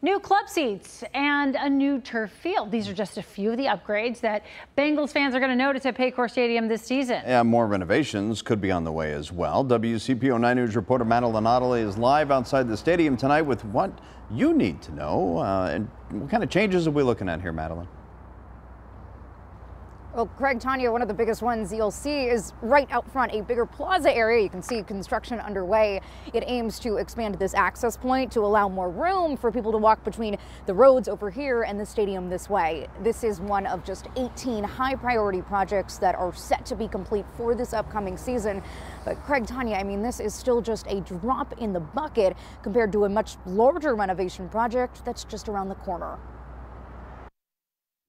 New club seats and a new turf field. These are just a few of the upgrades that Bengals fans are going to notice at Paycor Stadium this season. And more renovations could be on the way as well. WCPO 9 News reporter Madeline Ottilie is live outside the stadium tonight with what you need to know. Uh, and what kind of changes are we looking at here, Madeline? Well, Craig, Tanya, one of the biggest ones you'll see is right out front, a bigger plaza area. You can see construction underway. It aims to expand this access point to allow more room for people to walk between the roads over here and the stadium this way. This is one of just 18 high priority projects that are set to be complete for this upcoming season. But Craig, Tanya, I mean, this is still just a drop in the bucket compared to a much larger renovation project that's just around the corner.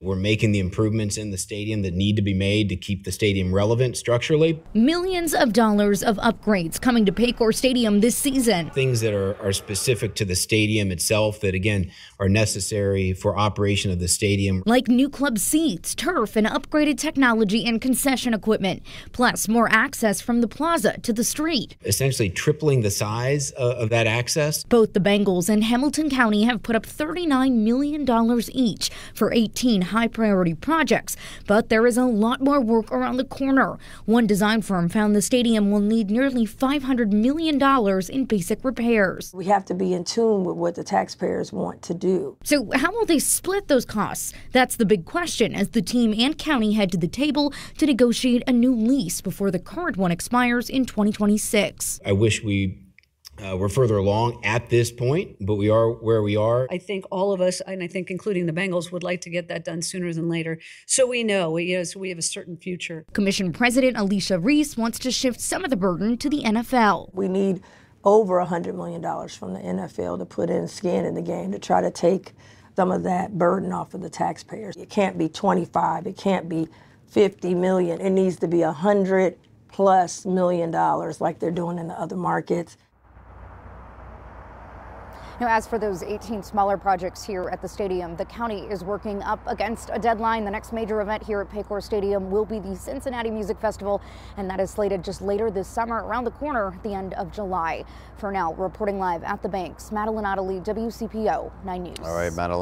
We're making the improvements in the stadium that need to be made to keep the stadium relevant structurally. Millions of dollars of upgrades coming to Paycor Stadium this season. Things that are, are specific to the stadium itself that, again, are necessary for operation of the stadium. Like new club seats, turf, and upgraded technology and concession equipment, plus more access from the plaza to the street. Essentially tripling the size of, of that access. Both the Bengals and Hamilton County have put up $39 million each for 18 high priority projects, but there is a lot more work around the corner. One design firm found the stadium will need nearly $500 million in basic repairs. We have to be in tune with what the taxpayers want to do. So, how will they split those costs? That's the big question as the team and county head to the table to negotiate a new lease before the current one expires in 2026. I wish we uh, we're further along at this point, but we are where we are. I think all of us, and I think including the Bengals, would like to get that done sooner than later. So we know, we, you know, so we have a certain future. Commission President Alicia Reece wants to shift some of the burden to the NFL. We need over $100 million from the NFL to put in skin in the game to try to take some of that burden off of the taxpayers. It can't be 25, it can't be 50 million. It needs to be 100 plus million dollars like they're doing in the other markets. Now, as for those 18 smaller projects here at the stadium, the county is working up against a deadline. The next major event here at Paycor Stadium will be the Cincinnati Music Festival, and that is slated just later this summer, around the corner the end of July. For now, reporting live at the banks, Madeline Ottilie, WCPO 9 News. All right, Madeline.